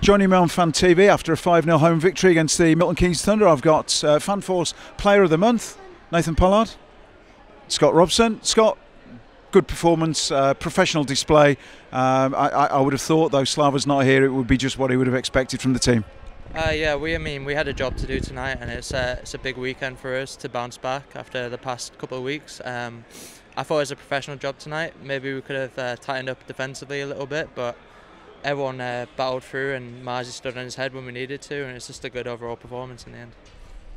Joining me on PhanTV after a 5 0 home victory against the Milton Keynes Thunder, I've got uh, PhanForce Player of the Month, Nathan Pollard, Scott Robson. Scott, good performance, uh, professional display. Um, I, I, would have thought, though Slava's not here, it would be just what he would have expected from the team. Uh, yeah, we I mean we had a job to do tonight, and it's a, it's a big weekend for us to bounce back after the past couple of weeks. Um, I thought it was a professional job tonight. Maybe we could have uh, tightened up defensively a little bit, but everyone uh, battled through, and Marzi stood on his head when we needed to, and it's just a good overall performance in the end.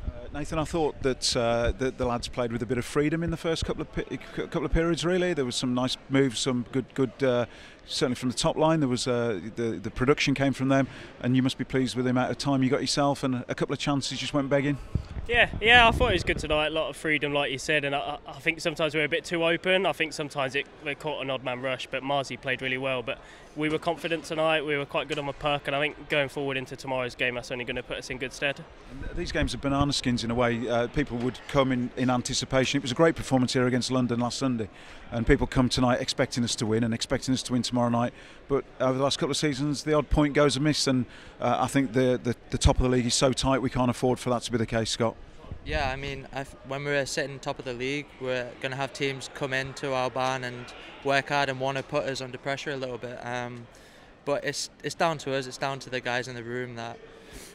Uh, Nathan, I thought that uh, the, lads played with a bit of freedom in the first couple of couple of periods. Really, there was some nice moves, some good good. Uh, certainly from the top line, there was uh, the the production came from them, and you must be pleased with the amount of time you got yourself, and a couple of chances just went begging. Yeah, yeah, I thought it was good tonight. A lot of freedom, like you said, and I, I think sometimes we're a bit too open. I think sometimes it, we're caught an odd man rush, but Marzi played really well. But we were confident tonight. We were quite good on the perk, and I think going forward into tomorrow's game, that's only going to put us in good stead. These games are banana skins in a way. Uh, people would come in, in anticipation. It was a great performance here against London last Sunday, and people come tonight expecting us to win and expecting us to win tomorrow night. But over the last couple of seasons, the odd point goes amiss, and uh, I think the, the the top of the league is so tight we can't afford for that to be the case, Scott. Yeah, I mean, when we're sitting top of the league, we're going to have teams come into our barn and work hard and want to put us under pressure a little bit. Um, but it's it's down to us. It's down to the guys in the room that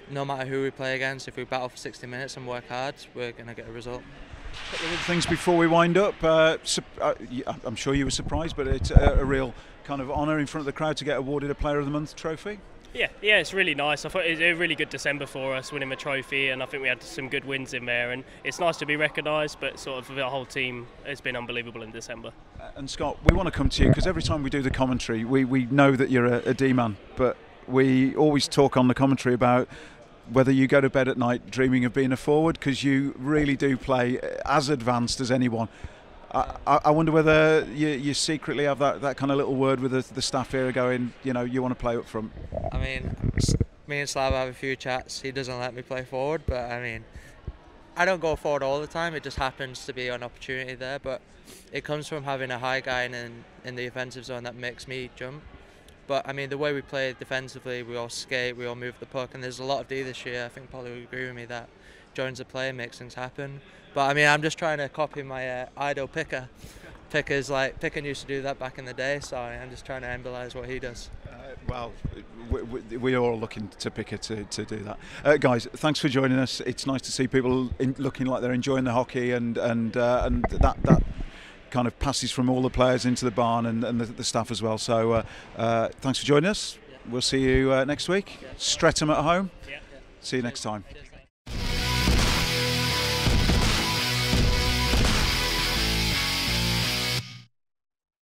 no matter who we play against, if we battle for 60 minutes and work hard, we're going to get a result. A couple of things before we wind up. Uh, uh, I'm sure you were surprised, but it's a, a real kind of honour in front of the crowd to get awarded a Player of the Month trophy. Yeah, yeah, it's really nice. I thought it was a really good December for us, winning a trophy, and I think we had some good wins in there. And it's nice to be recognised, but sort of the whole team has been unbelievable in December. Uh, and Scott, we want to come to you because every time we do the commentary, we, we know that you're a, a D man, but we always talk on the commentary about whether you go to bed at night dreaming of being a forward because you really do play as advanced as anyone. I, I wonder whether you, you secretly have that, that kind of little word with the, the staff here going, you know, you want to play up front. I mean, me and Slav have a few chats. He doesn't let me play forward, but I mean, I don't go forward all the time. It just happens to be an opportunity there, but it comes from having a high guy in in the offensive zone that makes me jump. But I mean, the way we play defensively, we all skate, we all move the puck, and there's a lot of D this year. I think Polly would agree with me that joins the play, makes things happen. But I mean, I'm just trying to copy my uh, idol Picker. Picker's like Picker used to do that back in the day, so I'm just trying to emulate what he does. Uh, well, we, we, we, are all looking to Picker to, to do that. Uh, guys, thanks for joining us. It's nice to see people in, looking like they're enjoying the hockey, and and uh, and that that kind of passes from all the players into the barn and, and the, the, staff as well. So uh, uh, thanks for joining us. We'll see you next week. Streatham at home. See you next time.